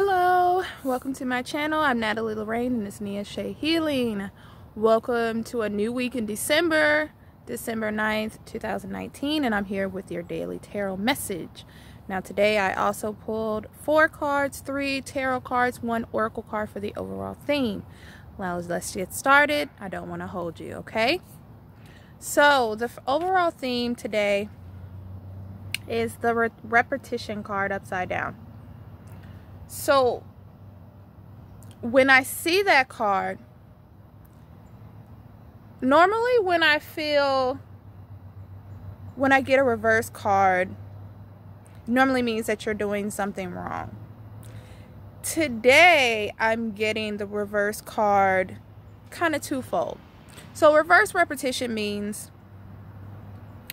Hello, welcome to my channel. I'm Nataly Lorraine and it's Nia Eshe Healing. Welcome to a new week in December, December 9th, 2019, and I'm here with your daily tarot message. Now today I also pulled four cards, three tarot cards, one oracle card for the overall theme. Well, let's get started. I don't want to hold you, okay? So the overall theme today is the re repetition card upside down. So when I see that card, normally when I feel when I get a reverse card, normally means that you're doing something wrong. Today, I'm getting the reverse card kind of twofold. So, reverse repetition means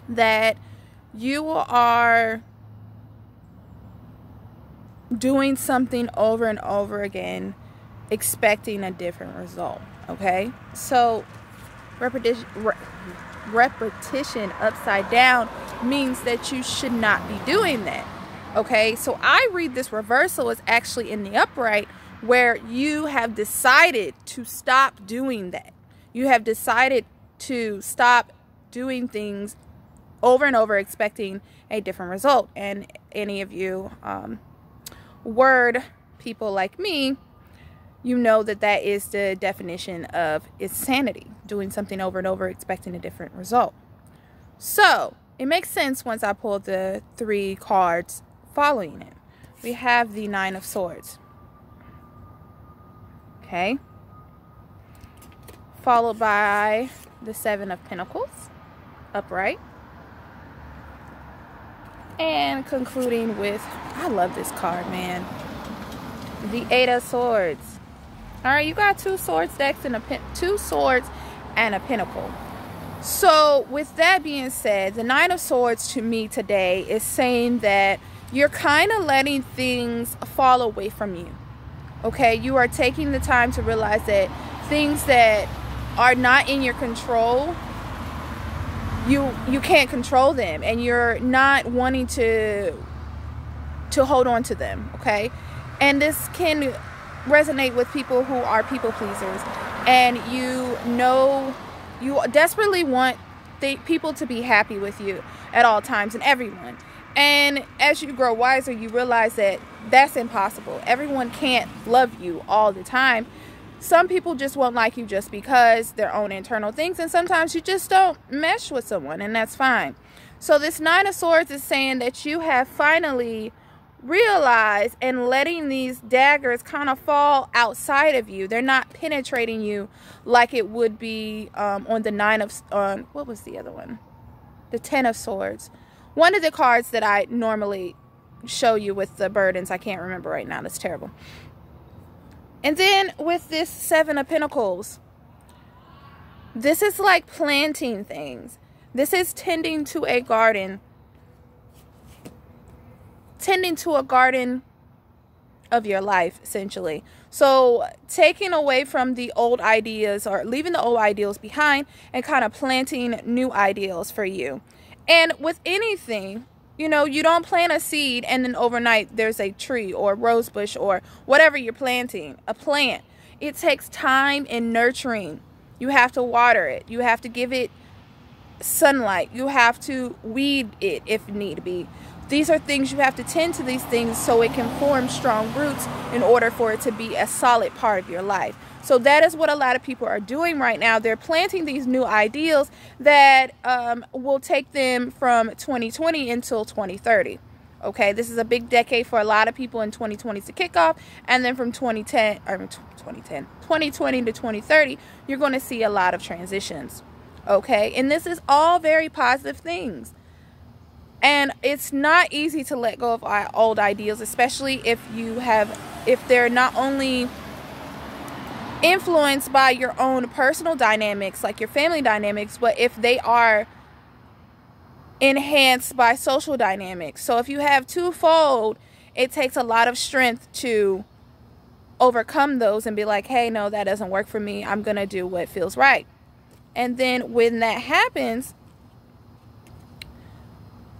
that you are doing something over and over again, expecting a different result. Okay, so repetition, re repetition upside down means that you should not be doing that. Okay, so I read this reversal is actually in the upright where you have decided to stop doing that. You have decided to stop doing things over and over expecting a different result. And any of you um, word people like me, you know that that is the definition of insanity, doing something over and over expecting a different result. So, it makes sense once I pull the three cards following it. We have the Nine of Swords. Okay. Followed by the Seven of Pentacles, upright. And concluding with, I love this card, man. The Eight of Swords. All right, you got two swords decks and a two swords and a pentacle. So, with that being said, the Nine of Swords to me today is saying that you're kind of letting things fall away from you. Okay, you are taking the time to realize that things that are not in your control you you can't control them and you're not wanting to to hold on to them okay? And this can resonate with people who are people pleasers. And you know you desperately want the people to be happy with you at all times and everyone. And as you grow wiser you realize that that's impossible. Everyone can't love you all the time some people just won't like you just because their own internal things and sometimes you just don't mesh with someone and that's fine. So this nine of swords is saying that you have finally realized and letting these daggers kind of fall outside of you. They're not penetrating you like it would be um, on the nine of um, what was the other one? The ten of swords. One of the cards that i normally show you with the burdens i can't remember right now that's terrible and then with this Seven of Pentacles, this is like planting things. This is tending to a garden. Tending to a garden of your life, essentially. So taking away from the old ideas or leaving the old ideals behind and kind of planting new ideals for you. And with anything, you know, you don't plant a seed and then overnight there's a tree or a rose bush or whatever you're planting, a plant. It takes time and nurturing. You have to water it. You have to give it sunlight. You have to weed it if need be. These are things you have to tend to these things so it can form strong roots in order for it to be a solid part of your life. So that is what a lot of people are doing right now. They're planting these new ideals that um, will take them from 2020 until 2030. Okay, this is a big decade for a lot of people in 2020 to kick off, and then from 2010 or 2010, 2020 to 2030, you're going to see a lot of transitions. Okay, and this is all very positive things. And it's not easy to let go of our old ideals, especially if you have, if they're not only influenced by your own personal dynamics, like your family dynamics, but if they are enhanced by social dynamics. So if you have twofold, it takes a lot of strength to overcome those and be like, hey, no, that doesn't work for me. I'm going to do what feels right. And then when that happens,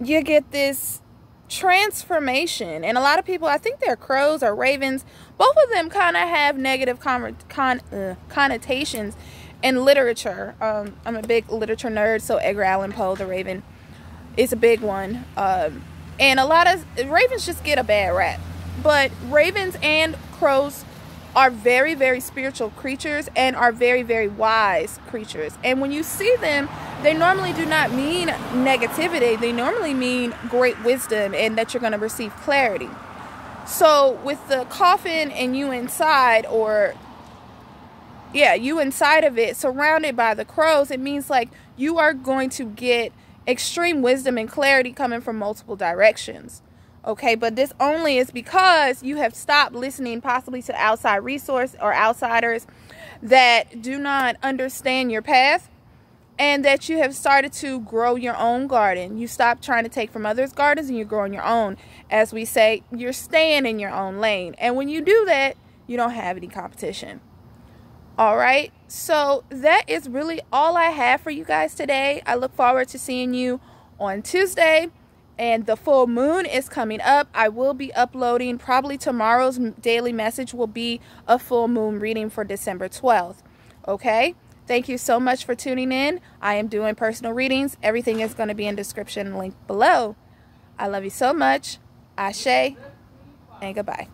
you get this transformation. And a lot of people, I think they're crows or ravens, both of them kind of have negative con- con- uh, connotations in literature. Um, I'm a big literature nerd, so Edgar Allan Poe, The Raven, is a big one. Um, and a lot of ravens just get a bad rap. But ravens and crows are very, very spiritual creatures and are very, very wise creatures. And when you see them, they normally do not mean negativity, they normally mean great wisdom and that you're going to receive clarity. So, with the coffin and you inside, or yeah, you inside of it, surrounded by the crows, it means like you are going to get extreme wisdom and clarity coming from multiple directions. Okay, but this only is because you have stopped listening possibly to outside resource or outsiders that do not understand your path and that you have started to grow your own garden. You stop trying to take from others' gardens and you're growing your own. As we say, you're staying in your own lane. And when you do that, you don't have any competition. All right, so that is really all I have for you guys today. I look forward to seeing you on Tuesday and the full moon is coming up. I will be uploading probably tomorrow's daily message will be a full moon reading for December 12th. Okay? Thank you so much for tuning in. I am doing personal readings. Everything is going to be in description link below. I love you so much. Ashe and goodbye.